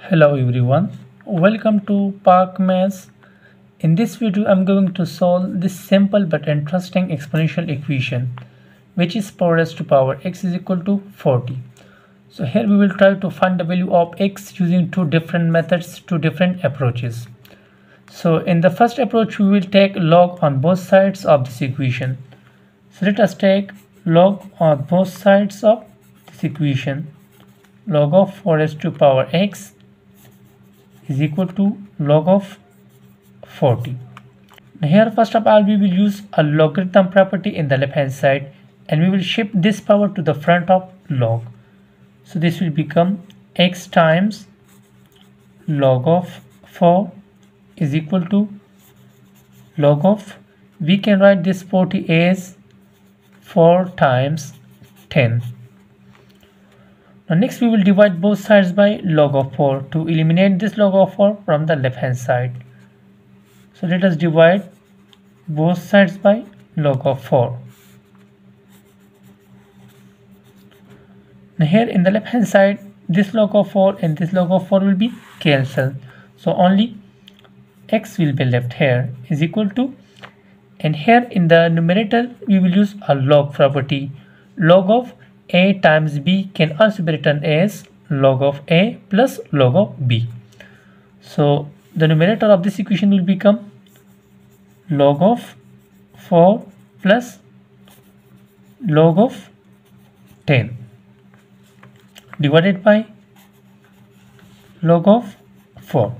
Hello everyone, welcome to Park Maths. In this video I'm going to solve this simple but interesting exponential equation which is 4 raised to power x is equal to 40. So here we will try to find the value of x using two different methods, two different approaches. So in the first approach we will take log on both sides of this equation. So let us take log on both sides of this equation log of 4 raised to power x is equal to log of 40. Now here first of all we will use a logarithm property in the left hand side and we will shift this power to the front of log. So this will become x times log of 4 is equal to log of we can write this 40 as 4 times 10 now next we will divide both sides by log of 4 to eliminate this log of 4 from the left hand side. So let us divide both sides by log of 4. Now here in the left hand side this log of 4 and this log of 4 will be cancelled. So only x will be left here is equal to and here in the numerator we will use a log property log of a times b can also be written as log of a plus log of b. So the numerator of this equation will become log of 4 plus log of 10 divided by log of 4.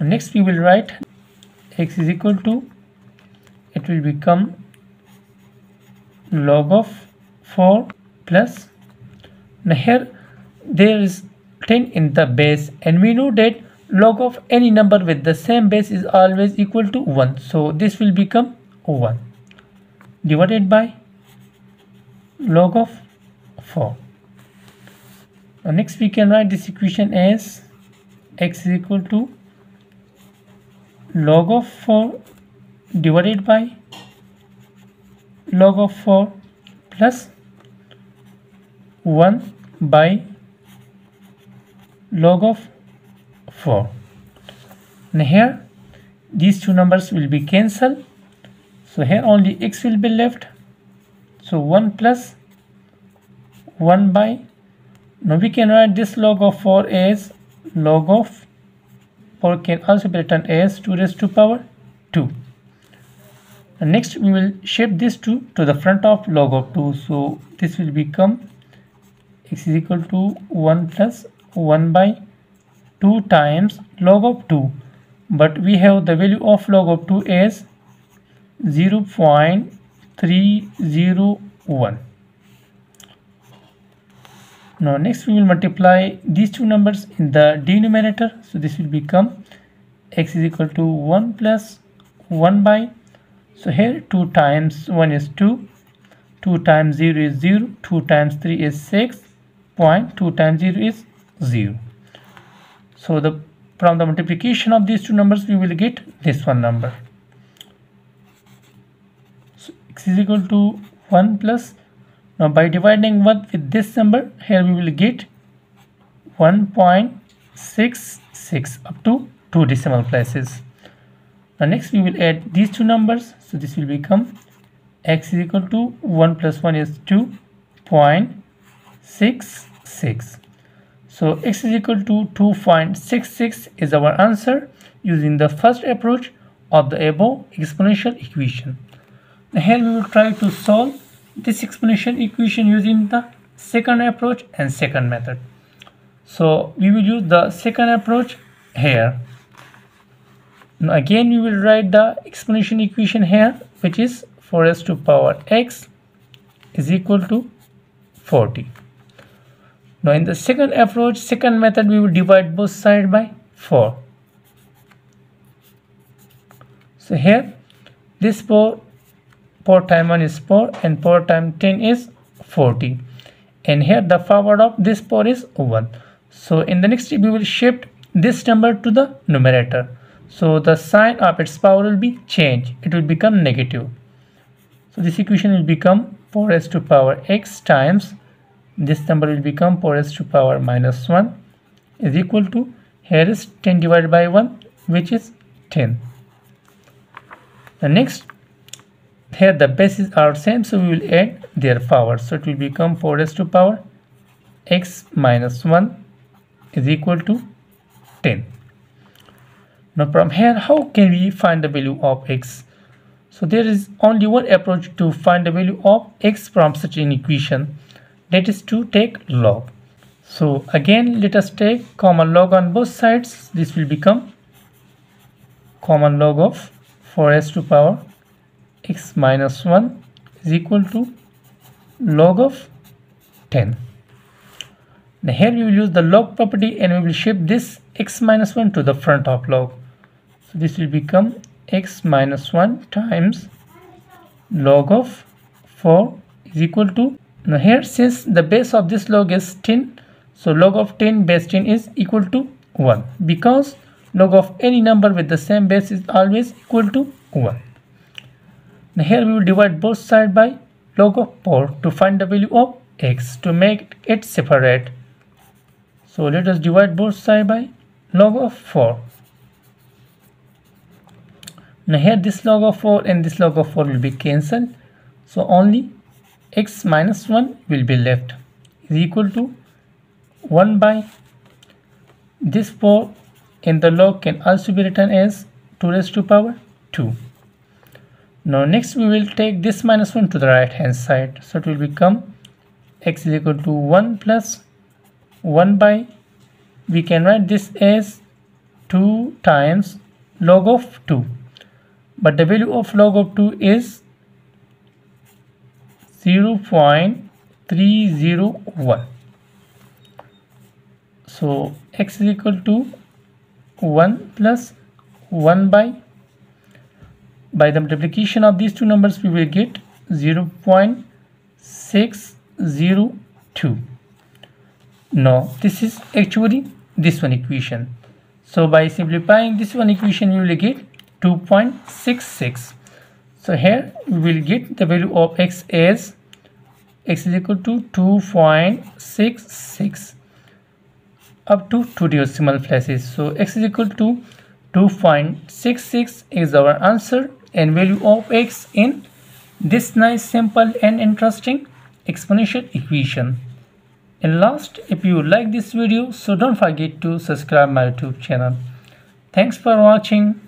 Next we will write x is equal to it will become log of 4 plus. Now here there is 10 in the base and we know that log of any number with the same base is always equal to 1 so this will become 1 divided by log of 4 now next we can write this equation as x is equal to log of 4 divided by log of 4 plus 1 by log of 4 now here these two numbers will be cancelled. So here only x will be left. So 1 plus 1 by now we can write this log of 4 as log of 4 can also be written as 2 raised to power 2 and next we will shift this 2 to the front of log of 2 so this will become x is equal to 1 plus 1 by 2 times log of 2 but we have the value of log of 2 as 0 0.301 now next we will multiply these two numbers in the denominator. So this will become x is equal to 1 plus 1 by so here 2 times 1 is 2 2 times 0 is 0 2 times 3 is 6 point 2 times 0 is 0 so the from the multiplication of these two numbers we will get this one number. So x is equal to 1 plus now by dividing 1 with this number here we will get 1.66 up to two decimal places. Now next we will add these two numbers. So this will become x is equal to 1 plus 1 is 2 point 6 6 so x is equal to 2.66 is our answer using the first approach of the above exponential equation. Here we will try to solve this exponential equation using the second approach and second method. So we will use the second approach here. Now again we will write the exponential equation here which is 4 to power x is equal to 40 now in the second approach, second method, we will divide both sides by 4. So here, this 4, 4 times 1 is 4 and 4 times 10 is 40. And here the power of this 4 is 1. So in the next step, we will shift this number to the numerator. So the sign of its power will be changed. It will become negative. So this equation will become 4 to power x times this number will become 4 raised to power minus 1 is equal to here is 10 divided by 1 which is 10 the next here the bases are same so we will add their power. So it will become 4 raised to power x minus 1 is equal to 10 now from here how can we find the value of x? So there is only one approach to find the value of x from such an equation that is to take log so again let us take common log on both sides this will become common log of 4s to power x minus 1 is equal to log of 10. Now here we will use the log property and we will shift this x minus 1 to the front of log. So this will become x minus 1 times log of 4 is equal to now here since the base of this log is 10 so log of 10 base 10 is equal to 1 because log of any number with the same base is always equal to 1 now here we will divide both sides by log of 4 to find the value of x to make it separate. So let us divide both sides by log of 4. Now here this log of 4 and this log of 4 will be cancelled. So only x minus 1 will be left is equal to 1 by this 4 in the log can also be written as 2 raised to power 2 now next we will take this minus 1 to the right hand side. So it will become x is equal to 1 plus 1 by we can write this as 2 times log of 2 but the value of log of 2 is 0 0.301 so x is equal to 1 plus 1 by by the multiplication of these two numbers we will get 0 0.602 now this is actually this one equation. So by simplifying this one equation we will get 2.66 so here we will get the value of x as x is equal to 2.66 up to two decimal places. So x is equal to 2.66 is our answer and value of x in this nice simple and interesting exponential equation. And last if you like this video so don't forget to subscribe my youtube channel. Thanks for watching